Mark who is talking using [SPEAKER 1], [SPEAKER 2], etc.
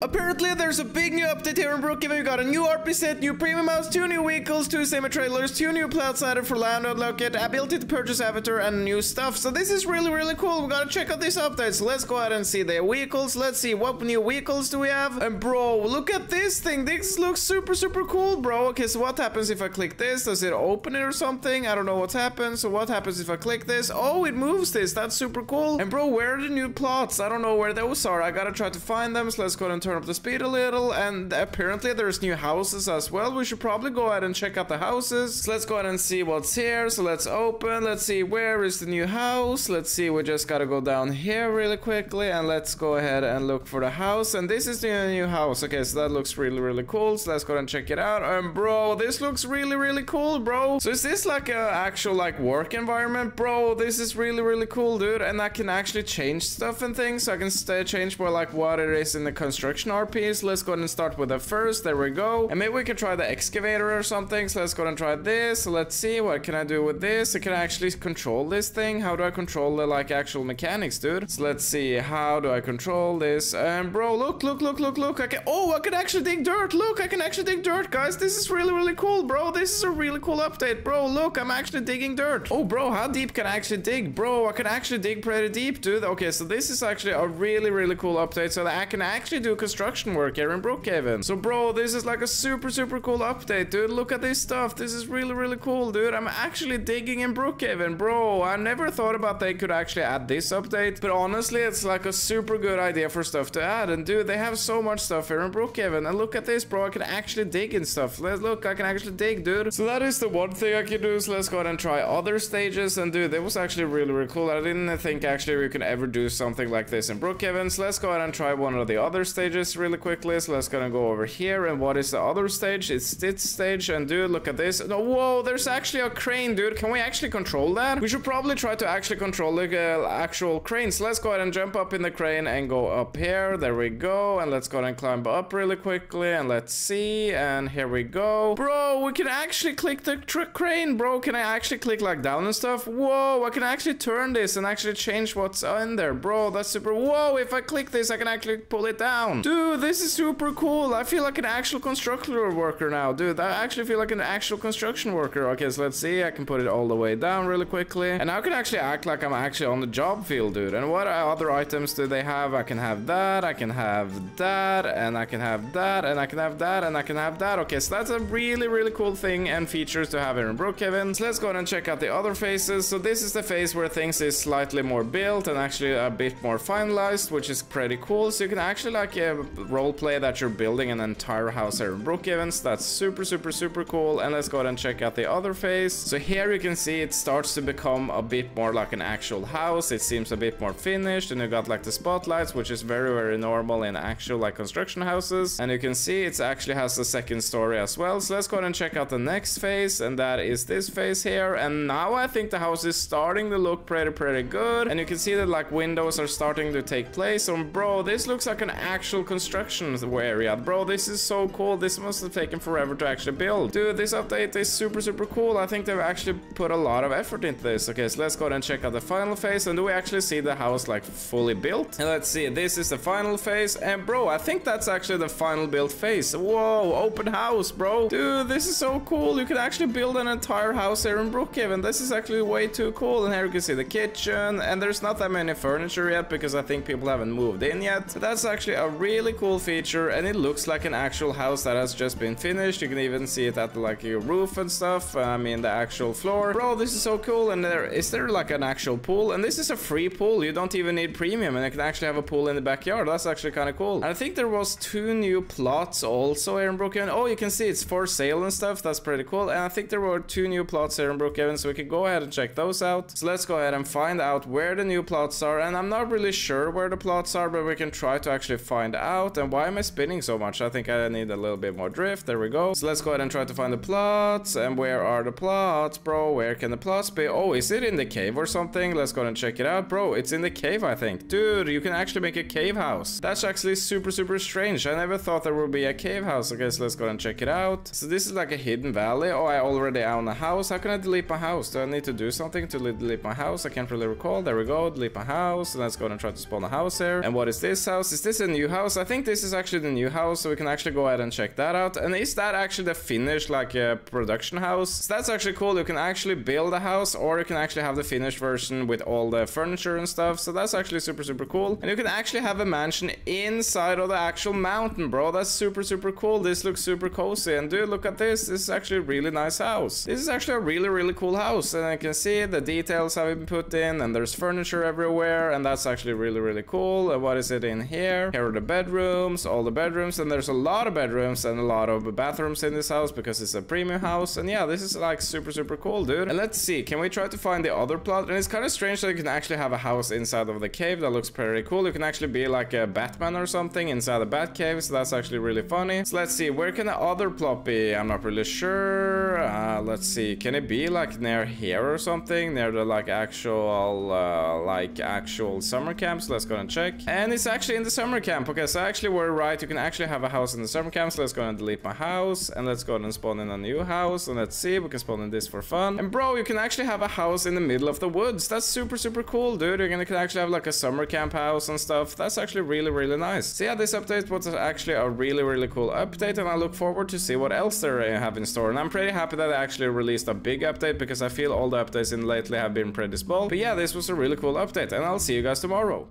[SPEAKER 1] Apparently, there's a big new update here in Brookhaven. We got a new RP set, new premium house, two new vehicles, two semi-trailers, two new plots added for land unlock it, ability to purchase avatar, and new stuff. So this is really, really cool. We gotta check out these updates. Let's go ahead and see the vehicles. Let's see what new vehicles do we have. And bro, look at this thing. This looks super, super cool, bro. Okay, so what happens if I click this? Does it open it or something? I don't know what's happened. So what happens if I click this? Oh, it moves this. That's super cool. And bro, where are the new plots? I don't know where those are. I gotta try to find them. So let's go and turn up the speed a little. And apparently there's new houses as well. We should probably go ahead and check out the houses. So let's go ahead and see what's here. So let's open. Let's see where is the new house. Let's see. We just gotta go down here really quickly. And let's go ahead and look for the house. And this is the new house. Okay, so that looks really, really cool. So let's go ahead and check it out. And bro, this looks really, really cool, bro. So is this like a actual like work environment? Bro, this is really, really cool, dude. And I can actually change stuff and things. So I can stay, change more like what it is in the construction RPs. Let's go and start with the first. There we go. And maybe we can try the excavator or something. So let's go and try this. So let's see. What can I do with this? I can actually control this thing. How do I control the like actual mechanics, dude? So let's see. How do I control this? And bro, look, look, look, look, look. I can, oh, I can actually dig dirt. Look, I can actually dig dirt, guys. This is really, really cool, bro. This is a really cool update, bro. Look, I'm actually digging dirt. Oh, bro, how deep can I actually dig? Bro, I can actually dig pretty deep, dude. Okay, so this is actually a really, really cool update so that I can actually do construction work here in Brookhaven. So, bro, this is like a super, super cool update, dude. Look at this stuff. This is really, really cool, dude. I'm actually digging in Brookhaven, bro. I never thought about they could actually add this update, but honestly, it's like a super good idea for stuff to add. And dude, they have so much stuff here in Brookhaven. And look at this, bro. I can actually dig and stuff. Let's look, I can actually dig, dude. So that is the one thing I can do. So let's go ahead and try other stages. And dude, that was actually really, really cool. I didn't think actually we could ever do something like this in Brookhaven. So let's go ahead and try one of the other stages really quickly. So let's go and go over here. And what is the other stage? It's this stage. And dude, look at this. No, whoa, there's actually a crane, dude. Can we actually control that? We should probably try to actually control the uh, actual crane. So let's go ahead and jump up in the crane and go up here. There we go. And let's go ahead and climb up really quickly. And let's see. And here we go. Bro, we can actually click the crane, bro. Can I actually click like down and stuff? Whoa, I can actually turn this and actually change what's in there, bro. That's super. Whoa, if I click this, I can actually pull it down. Dude, this is super cool. I feel like an actual construction worker now, dude. I actually feel like an actual construction worker. Okay, so let's see. I can put it all the way down really quickly. And I can actually act like I'm actually on the job field, dude. And what other items do they have? I can have that, I can have that, and I can have that, and I can have that, and I can have that. Okay, so that's a really, really cool thing and features to have here in Brookhaven. So let's go and check out the other phases. So this is the phase where things is slightly more built and actually a bit more finalized, which is pretty cool. So you can actually like uh, role play that you're building an entire house here in Brookhaven. So that's super, super, super cool. And let's go ahead and check out the other phase. So here you can see it starts to become a bit more like an actual house. It seems a bit more finished and you got like the spotlights, which is very, very normal in actual like construction houses. And you can see it actually has a second story as well. So let's go ahead and check out the next phase and that is this phase here. And now I think the house is starting to look pretty, pretty good. And you can see that like windows are starting to take place. So bro, this looks like an actual construction area. Bro, this is so cool. This must have taken forever to actually build. Dude, this update is super, super cool. I think they've actually put a lot of effort into this. Okay, so let's go ahead and check out the final phase. And do we actually see the house like fully built? And let's see, this is the final phase. And bro, I think that's actually the final build phase. Whoa, open house, bro. Dude, this is so cool. You can actually build an entire house here in Brookhaven. This is actually way too cool. And here you can see the kitchen. And there's not that many furniture yet because I think people haven't moved in yet. But that's actually a really cool feature. And it looks like an actual house that has just been finished. You can even see it at like your roof and stuff. Um, I mean, the actual floor. Bro, this is so cool. And there is there like an actual pool? And this is a free pool. You don't even need premium. And you can actually have a pool in the backyard. That's actually kind of cool. And I think there was two new plots also here in Brookhaven. Oh, you can see it's for sale and stuff. That's pretty cool. And I think there were two new plots here in Brookhaven. So we can go ahead and check those out. So let's go ahead and find out where the new plots are. And I'm not really sure where the plots are, but we can try to actually find out. And why am I spinning so much? I think I need a little bit more drift. There we go. So let's go ahead and try to find the plots. And where are the plots, bro? Where can the plots be? Oh, is it in the cave or something? Let's go ahead and check it out, bro. It's in the cave, I think. Dude, you can actually make a cave house. That's actually super, super strange. I never thought there would be a cave house. Okay, so let's go ahead and check it out. So this is like a hidden valley. Oh, I already own a house. How can I delete my house? Do I need to do something to delete my house? I can't really recall. There we go. Delete my house. And let's go ahead and try to spawn a house here. And what is this house? Is this a new house? House. I think this is actually the new house, so we can actually go ahead and check that out. And is that actually the finished like uh, production house? So that's actually cool. You can actually build a house or you can actually have the finished version with all the furniture and stuff. So that's actually super, super cool. And you can actually have a mansion inside of the actual mountain, bro. That's super, super cool. This looks super cozy. And dude, look at this. This is actually a really nice house. This is actually a really, really cool house. And I can see the details have been put in and there's furniture everywhere. And that's actually really, really cool. And what is it in here? Here are the bedrooms, all the bedrooms. And there's a lot of bedrooms and a lot of bathrooms in this house because it's a premium house. And yeah, this is like super, super cool, dude. And let's see. Can we try to find the other plot? And it's kind of strange that you can actually have a house inside of the cave. That looks pretty cool. You can actually be like a Batman or something inside the Bat Cave. So that's actually really funny. So let's see. Where can the other plot be? I'm not really sure. Uh, let's see. Can it be like near here or something? Near the like actual, uh, like actual summer camps? Let's go and check. And it's actually in the summer camp. Okay, so actually we're right. You can actually have a house in the summer camp. So let's go and delete my house. And let's go and spawn in a new house. And let's see. We can spawn in this for fun. And bro, you can actually have a house in the middle of the woods. That's super, super cool, dude. You're gonna can actually have like a summer camp house and stuff. That's actually really, really nice. So yeah, this update was actually a really, really cool update. And I look forward to see what else they have in store. And I'm pretty happy that I actually released a big update because I feel all the updates in lately have been pretty small. But yeah, this was a really cool update. And I'll see you guys tomorrow.